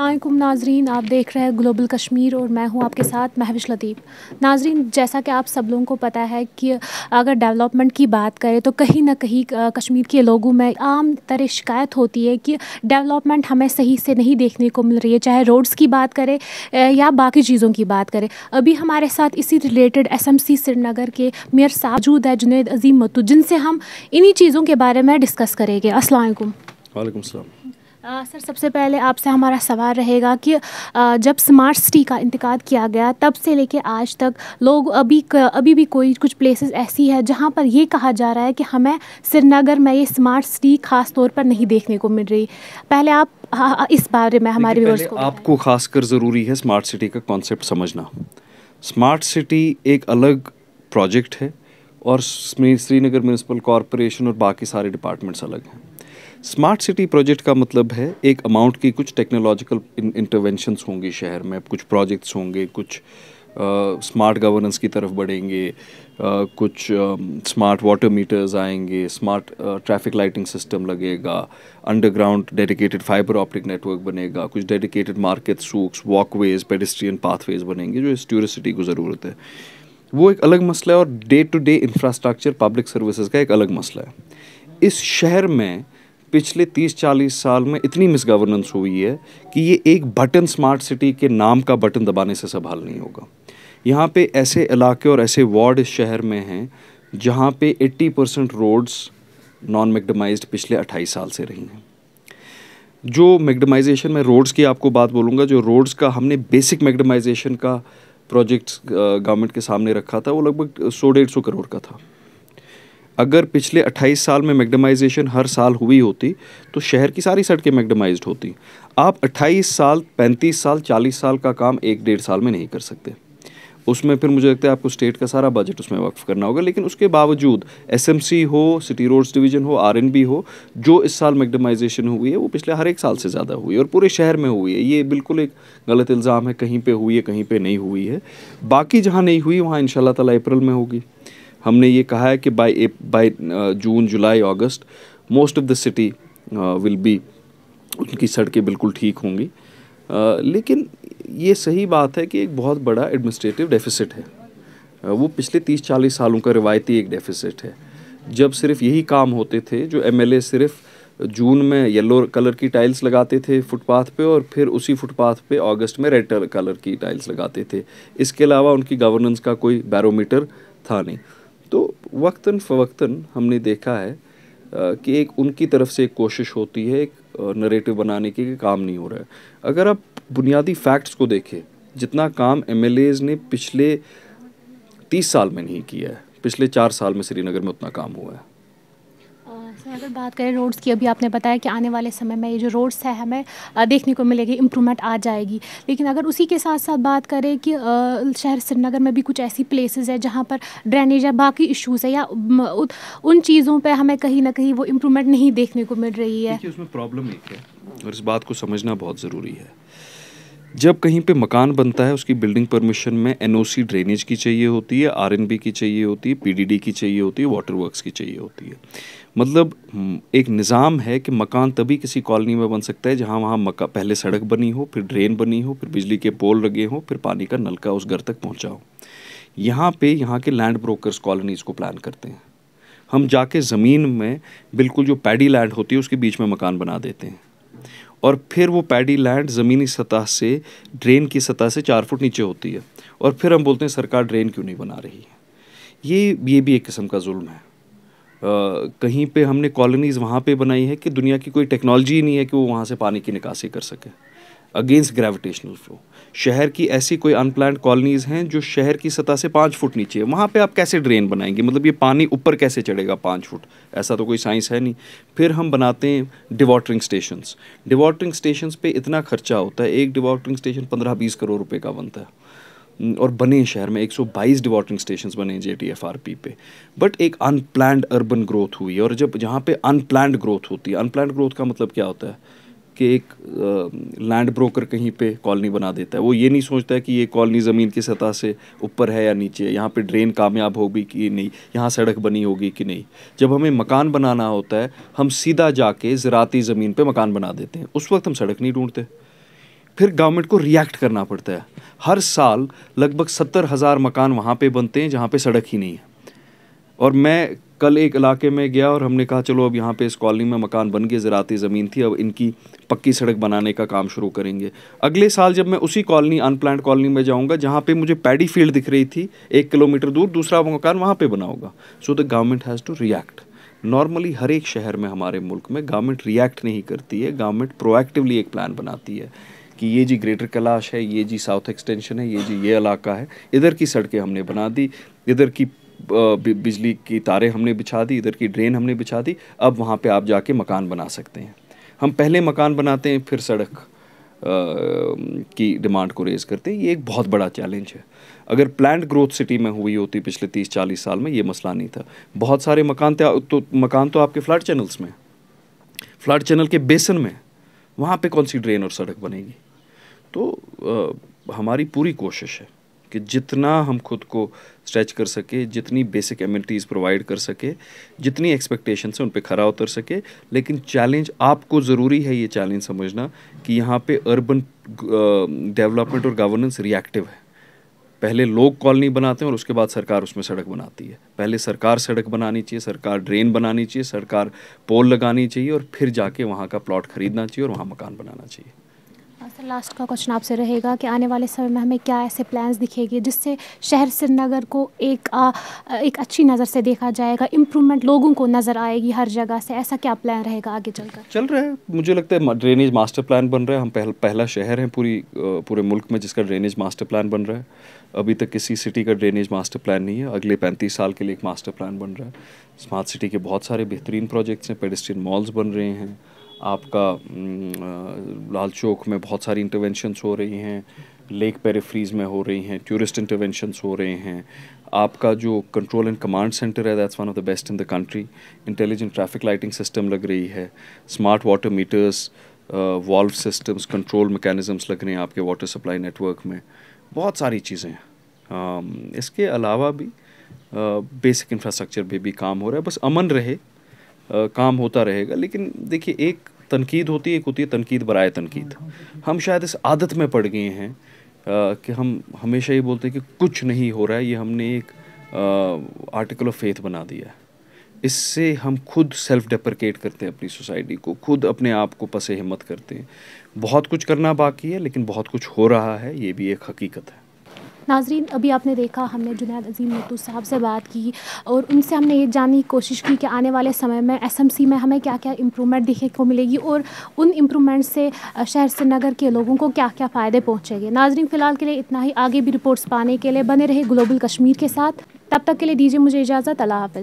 अल्लाम नाजरीन, आप देख रहे हैं ग्लोबल कश्मीर और मैं हूँ आपके साथ महविश लतीफ़। नाजरीन, जैसा कि आप सब लोगों को पता है कि अगर डेवलपमेंट की बात करें तो कहीं ना कहीं कश्मीर के लोगों में आम तरह शिकायत होती है कि डेवलपमेंट हमें सही से नहीं देखने को मिल रही है, चाहे रोड्स की बात करें या बाकी चीज़ों की बात करें। अभी हमारे साथ इसी related S M C Srinagar के मेयर साहब मौजूद है जुनेद अजीम मतू जिनसे हम इन्हीं चीज़ों के बारे में डिस्कस करेंगे। असल वालेकुम सर सबसे पहले आपसे हमारा सवाल रहेगा कि आ, जब स्मार्ट सिटी का इंतका किया गया तब से लेके आज तक लोग अभी अभी भी कोई कुछ प्लेसेस ऐसी है जहाँ पर ये कहा जा रहा है कि हमें श्रीनगर में ये स्मार्ट सिटी ख़ास तौर पर नहीं देखने को मिल रही। पहले आप आ, इस बारे में हमारे व्यूअर्स को आपको खासकर ज़रूरी है स्मार्ट सिटी का कॉन्सेप्ट समझना। स्मार्ट सिटी एक अलग प्रोजेक्ट है और श्रीनगर म्यूनसिपल कॉरपोरेशन और बाकी सारे डिपार्टमेंट्स अलग हैं। स्मार्ट सिटी प्रोजेक्ट का मतलब है एक अमाउंट की कुछ टेक्नोलॉजिकल इंटरवेंशंस होंगी शहर में कुछ प्रोजेक्ट्स होंगे कुछ स्मार्ट uh, गवर्नेंस की तरफ़ बढ़ेंगे uh, कुछ स्मार्ट वाटर मीटर्स आएँगे स्मार्ट ट्रैफ़िक लाइटिंग सिस्टम लगेगा underground dedicated fibre optic network बनेगा कुछ dedicated market souks walkways pedestrian pathways बनेंगे जो इस टूरिसिटी को ज़रूरत है। वो एक अलग मसला है और day to day infrastructure public services का एक अलग मसला है। इस शहर में पिछले 30-40 साल में इतनी मिसगवर्नेंस हुई है कि ये एक बटन स्मार्ट सिटी के नाम का बटन दबाने से संभाल नहीं होगा। यहाँ पे ऐसे इलाके और ऐसे वार्ड शहर में हैं, जहाँ पे 80 परसेंट रोड्स नॉन मैगडमाइज्ड पिछले 28 साल से रही हैं। जो मैगडमाइजेशन में रोड्स की आपको बात बोलूँगा, जो रोड्स का हमने बेसिक मैगडमाइजेशन का प्रोजेक्ट्स गवर्नमेंट के सामने रखा था, वो लगभग सौ डेढ़ सौ करोड़ का था। अगर पिछले 28 साल में मैगडमाइजेशन हर साल हुई होती तो शहर की सारी सड़कें मैगडमाइज्ड होती। आप 28 साल 35 साल 40 साल का काम एक डेढ़ साल में नहीं कर सकते। उसमें फिर मुझे लगता है आपको स्टेट का सारा बजट उसमें वक्फ करना होगा, लेकिन उसके बावजूद एसएमसी हो, सिटी रोड्स डिवीज़न हो, आरएनबी हो, जो इस साल मैगडमाइजेशन हुई है, वो पिछले हर एक साल से ज़्यादा हुई है और पूरे शहर में हुई है। ये बिल्कुल एक गलत इल्ज़ाम है, कहीं पर हुई है, कहीं पर नहीं हुई है। बाकी जहाँ नहीं हुई, वहाँ इन ताला अप्रैल में होगी। हमने ये कहा है कि by by June July August most of the city will be उनकी सड़कें बिल्कुल ठीक होंगी। Uh, लेकिन ये सही बात है कि एक बहुत बड़ा एडमिनिस्ट्रेटिव डेफिसिट है। Uh, वो पिछले तीस चालीस सालों का रिवायती एक डेफिसिट है। जब सिर्फ़ यही काम होते थे जो एमएलए सिर्फ़ जून में येलो कलर की टाइल्स लगाते थे फुटपाथ पे और फिर उसी फुटपाथ पे अगस्त में रेड कलर की टाइल्स लगाते थे। इसके अलावा उनकी गवर्नेंस का कोई बैरोमीटर था नहीं। वक्ता फ़वक्ता हमने देखा है कि एक उनकी तरफ़ से एक कोशिश होती है, एक नरेटिव बनाने की काम नहीं हो रहा है। अगर आप बुनियादी फैक्ट्स को देखें, जितना काम एम ने पिछले तीस साल में नहीं किया है, पिछले चार साल में श्रीनगर में उतना काम हुआ है। अगर बात करें रोड्स की, अभी आपने बताया कि आने वाले समय में ये जो रोड्स है, हमें देखने को मिलेगी इम्प्रूवमेंट आ जाएगी। लेकिन अगर उसी के साथ साथ बात करें कि शहर श्रीनगर में भी कुछ ऐसी प्लेसेस है जहाँ पर ड्रेनेज या बाकी इश्यूज़ है या उन चीज़ों पर हमें कहीं ना कहीं वो इम्प्रूवमेंट नहीं देखने को मिल रही है। उसमें प्रॉब्लम एक है और इस बात को समझना बहुत ज़रूरी है। जब कहीं पे मकान बनता है उसकी बिल्डिंग परमिशन में एनओसी ड्रेनेज की चाहिए होती है आरएनबी की चाहिए होती है पीडीडी की चाहिए होती है वाटर वर्क्स की चाहिए होती है। मतलब हम्म, एक निज़ाम है कि मकान तभी किसी कॉलोनी में बन सकता है जहाँ वहाँ मका पहले सड़क बनी हो फिर ड्रेन बनी हो फिर बिजली के पोल लगे हों फिर पानी का नलका उस घर तक पहुँचा हो। यहाँ पे यहाँ के लैंड ब्रोकर्स कॉलोनीज़ को प्लान करते हैं। हम जाके ज़मीन में बिल्कुल जो पैडी लैंड होती है उसके बीच में मकान बना देते हैं। और फिर वो पैडी लैंड ज़मीनी सतह से, ड्रेन की सतह से चार फुट नीचे होती है। और फिर हम बोलते हैं, सरकार ड्रेन क्यों नहीं बना रही है? ये ये भी एक किस्म का जुल्म है। कहीं पे हमने कॉलोनीज़ वहाँ पे बनाई है कि दुनिया की कोई टेक्नोलॉजी ही नहीं है कि वो वहाँ से पानी की निकासी कर सके। अगेंस्ट ग्रेविटेशनल फ्लो शहर की ऐसी कोई अनप्लान कॉलोनीज़ हैं जो शहर की सतह से पाँच फुट नीचे है। वहाँ पे आप कैसे ड्रेन बनाएँगे? मतलब ये पानी ऊपर कैसे चढ़ेगा पाँच फुट? ऐसा तो कोई साइंस है नहीं। फिर हम बनाते हैं डिवाटरिंग स्टेशंस डिवाटरिंग स्टेशंस पे इतना खर्चा होता है। एक डिवाटरिंग स्टेशन पंद्रह बीस करोड़ रुपए का बनता है। और बने शहर में 122 डिवाटरिंग स्टेशंस बने J T F R P पे। बट एक अनप्लान्ड अर्बन ग्रोथ हुई और जब जहाँ पे अनप्लान्ड ग्रोथ होती है अनप्लान्ड ग्रोथ का मतलब क्या होता है? कि एक लैंड ब्रोकर कहीं पे कॉलोनी बना देता है। वो ये नहीं सोचता है कि ये कॉलोनी ज़मीन की सतह से ऊपर है या नीचे यहाँ पे ड्रेन कामयाब होगी कि नहीं? यहाँ सड़क बनी होगी कि नहीं? जब हमें मकान बनाना होता है, हम सीधा जाके ज़राती ज़मीन पे मकान बना देते हैं। उस वक्त हम सड़क नहीं ढूंढते। फिर गवर्नमेंट को रिएक्ट करना पड़ता है। हर साल लगभग सत्तर हज़ार मकान वहाँ पे बनते हैं जहाँ पे सड़क ही नहीं है। और मैं कल एक इलाके में गया और हमने कहा, चलो, अब यहाँ पे इस कॉलोनी में मकान बन गए ज़राती ज़मीन थी, अब इनकी पक्की सड़क बनाने का काम शुरू करेंगे। अगले साल जब मैं उसी कॉलोनी अनप्लान कॉलोनी में जाऊँगा, जहाँ पे मुझे पैडी फ़ील्ड दिख रही थी, एक किलोमीटर दूर, दूसरा मकान वहाँ पर बना होगा। So the government has to react normally हर एक शहर में, हमारे मुल्क में गवर्नमेंट रिएक्ट नहीं करती है गवर्नमेंट प्रोएक्टिवली एक प्लान बनाती है कि ये जी ग्रेटर कैलाश है, ये जी साउथ एक्सटेंशन है, ये जी ये इलाका है, इधर की सड़कें हमने बना दी, इधर की बिजली की तारें हमने बिछा दी इधर की ड्रेन हमने बिछा दी अब वहाँ पे आप जाके मकान बना सकते हैं। हम पहले मकान बनाते हैं फिर सड़क की डिमांड को रेज़ करते हैं ये एक बहुत बड़ा चैलेंज है। अगर प्लान्ड ग्रोथ सिटी में हुई होती पिछले तीस चालीस साल में ये मसला नहीं था। बहुत सारे मकान थे तो मकान तो आपके फ्लड चैनल्स में फ्लड चैनल के बेसन में वहाँ पे कौन सी ड्रेन और सड़क बनेगी? तो आ, हमारी पूरी कोशिश है। कि जितना हम खुद को स्ट्रेच कर सके, जितनी बेसिक एमिनिटीज़ प्रोवाइड कर सके, जितनी एक्सपेक्टेशन है उन पर खरा उतर सके। लेकिन चैलेंज आपको ज़रूरी है ये चैलेंज समझना कि यहाँ पे अर्बन डेवलपमेंट और गवर्नेंस रिएक्टिव है। पहले लोग कॉलोनी बनाते हैं और उसके बाद सरकार उसमें सड़क बनाती है। पहले सरकार सड़क बनानी चाहिए, सरकार ड्रेन बनानी चाहिए, सरकार पोल लगानी चाहिए और फिर जाके वहाँ का प्लॉट खरीदना चाहिए और वहाँ मकान बनाना चाहिए। सर लास्ट का क्वेश्चन आपसे रहेगा कि आने वाले समय में हमें क्या ऐसे प्लान्स दिखेंगे जिससे शहर श्रीनगर को एक आ, एक अच्छी नज़र से देखा जाएगा इम्प्रूवमेंट लोगों को नज़र आएगी हर जगह से। ऐसा क्या प्लान रहेगा आगे चलकर? चल रहा है। मुझे लगता है ड्रेनेज मास्टर प्लान बन रहा है। हम पहल, पहला शहर हैं पूरी पूरे मुल्क में जिसका ड्रेनेज मास्टर प्लान बन रहा है। अभी तक किसी सिटी का ड्रेनेज मास्टर प्लान नहीं है। अगले पैंतीस साल के लिए एक मास्टर प्लान बन रहा है। स्मार्ट सिटी के बहुत सारे बेहतरीन प्रोजेक्ट्स हैं। पेडिस्ट्रियन मॉल्स बन रहे हैं। आपका लाल चौक में बहुत सारी इंटरवेंशंस हो रही हैं लेक पेरिफ्रीज में हो रही हैं टूरिस्ट इंटरवेंशंस हो रहे हैं। आपका जो कंट्रोल एंड कमांड सेंटर है that's one of the best in the country intelligent traffic lighting system लग रही है। Smart water meters valve systems control mechanisms लग रहे हैं आपके वाटर सप्लाई नेटवर्क में। बहुत सारी चीज़ें हैं। इसके अलावा भी बेसिक इंफ्रास्ट्रक्चर पे भी काम हो रहा है। बस अमन रहे। काम होता रहेगा लेकिन देखिए एक तनकीद होती है एक होती है तनकीद बराए तनकीद। हम शायद इस आदत में पड़ गए हैं कि हम हमेशा ये बोलते हैं कि कुछ नहीं हो रहा है ये हमने एक आर्टिकल ऑफ़ फेथ बना दिया है। इससे हम खुद सेल्फ डेप्रिकेट करते हैं अपनी सोसाइटी को खुद अपने आप को पसे हिम्मत करते हैं। बहुत कुछ करना बाकी है लेकिन बहुत कुछ हो रहा है ये भी एक हकीकत है। नाजरीन, अभी आपने देखा, हमने जुनैद अजीम मतू साहब से बात की और उनसे हमने ये जानने की कोशिश की कि आने वाले समय में एसएमसी में हमें क्या क्या इम्प्रूवमेंट देखने को मिलेगी और उन इम्प्रूवमेंट से शहर श्रीनगर के लोगों को क्या क्या फ़ायदे पहुँचेंगे। नाजरीन, फ़िलहाल के लिए इतना ही। आगे भी रिपोर्ट्स पाने के लिए बने रहे ग्लोबल कश्मीर के साथ। तब तक के लिए दीजिए मुझे इजाज़त। अल्लाह हाफ़